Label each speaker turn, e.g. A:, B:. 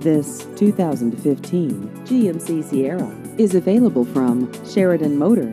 A: This 2015 GMC Sierra is available from Sheridan Motor.